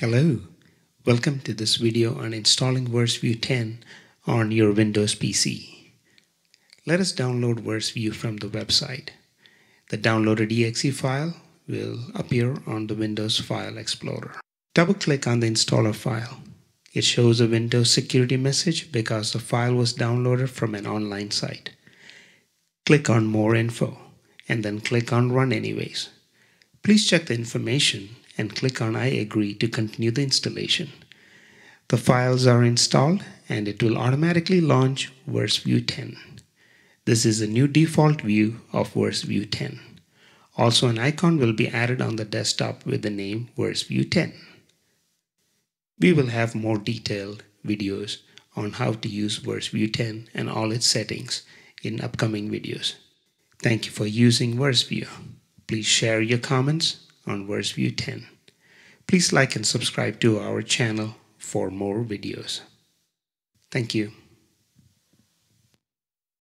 Hello, welcome to this video on installing VerseView 10 on your Windows PC. Let us download VerseView from the website. The downloaded exe file will appear on the Windows File Explorer. Double click on the installer file. It shows a Windows security message because the file was downloaded from an online site. Click on More Info and then click on Run Anyways. Please check the information and click on I agree to continue the installation. The files are installed and it will automatically launch VerseView 10. This is a new default view of VerseView 10. Also an icon will be added on the desktop with the name VerseView 10. We will have more detailed videos on how to use VerseView 10 and all its settings in upcoming videos. Thank you for using VerseView. Please share your comments on VerseView 10. Please like and subscribe to our channel for more videos. Thank you.